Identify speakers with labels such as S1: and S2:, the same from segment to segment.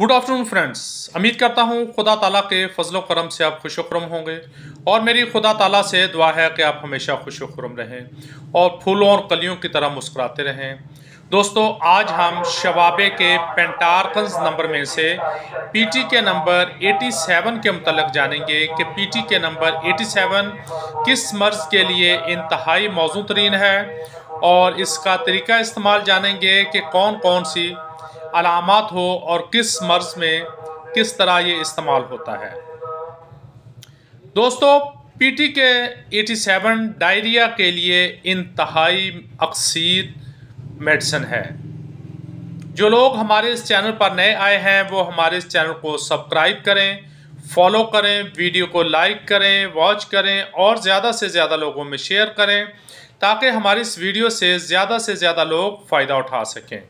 S1: Good afternoon friends उम्मीद करता हूँ खुदा ताला के फजल करम से आप खुश खुरम होंगे और मेरी खुदा ताला से दुआ है कि आप हमेशा खुश खुरम रहें और फूलों और कलियों की तरह मुस्कुराते रहें। दोस्तों, आज हम शवाबे के पेंटारकन्स नंबर में से पीटी के नंबर 87 के मतलब जानेंगे कि पीटी के नंबर 87 किस मर्ज के लिए इंतहाई मौजू तरीन है और इसका तरीका इस्तेमाल जानेंगे कि कौन कौन सी अलामत हो और किस मर्ज में किस तरह ये इस्तेमाल होता है। दोस्तों, पीटी के 87 डायरिया के लिए इंतहाई अक्सर मेडिसन है। जो लोग हमारे इस चैनल पर नए आए हैं, वो हमारे इस चैनल को सब्सक्राइब करें, फॉलो करें, वीडियो को लाइक करें, वॉच करें और ज़्यादा से ज़्यादा लोगों में शेयर करें, ताकि हमारी इस वीडियो से ज़्यादा से ज़्यादा लोग फ़ायदा उठा सकें।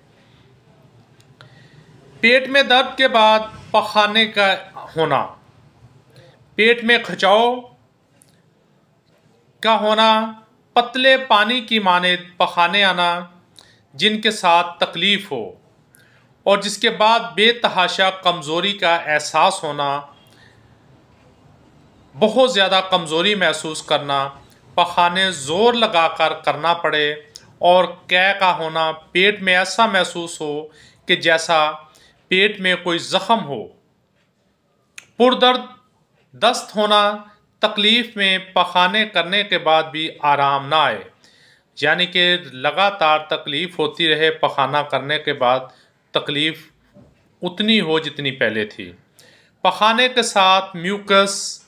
S1: पेट में दर्द के बाद पखाने का होना। पेट में खचाव का होना, पतले पानी की माने पखाने आना, जिनके साथ तकलीफ़ हो, और जिसके बाद बेतहाशा कमज़ोरी का एहसास होना, बहुत ज़्यादा कमज़ोरी महसूस करना, पखाने ज़ोर लगाकर करना पड़े, और कै का होना, पेट में ऐसा महसूस हो कि जैसा पेट में कोई ज़ख़म हो। पुरदर्द, दस्त होना, तकलीफ़ में पखाने करने के बाद भी आराम ना आए। यानी कि लगातार तकलीफ़ होती रहे, पखाना करने के बाद तकलीफ़ उतनी हो जितनी पहले थी। पखाने के साथ म्यूकस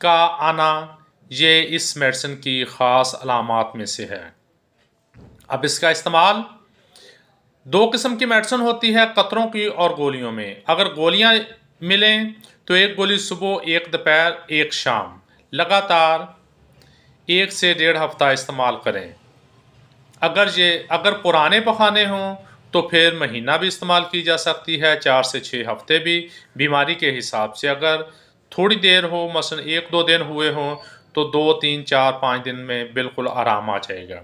S1: का आना, ये इस मेडिसिन की ख़ास अलामत में से है। अब इसका इस्तेमाल दो किस्म की मेडिसिन होती है कतरों की और गोलियों में। अगर गोलियाँ मिलें तो एक गोली सुबह, एक दोपहर, एक शाम। लगातार एक से डेढ़ हफ़्ता इस्तेमाल करें। अगर ये, अगर पुराने पखाने हों तो फिर महीना भी इस्तेमाल की जा सकती है, चार से छः हफ़्ते भी। बीमारी के हिसाब से अगर थोड़ी देर हो मसन एक दो दिन हुए हों तो दो, तीन, चार, पाँच दिन में बिल्कुल आराम आ जाएगा।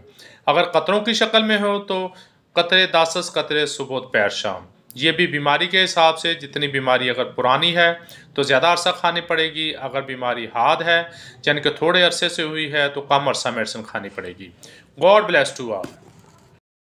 S1: अगर कतरों की शक्ल में हो तो कतरे दासस, कतरे सुबह पैर शाम। ये भी बीमारी के हिसाब से जितनी बीमारी अगर पुरानी है तो ज़्यादा अरसा खानी पड़ेगी। अगर बीमारी हाद है, यानी कि थोड़े अरसे से हुई है तो कम अरसा मेडिसिन खानी पड़ेगी। गॉड ब्लेस टू आप।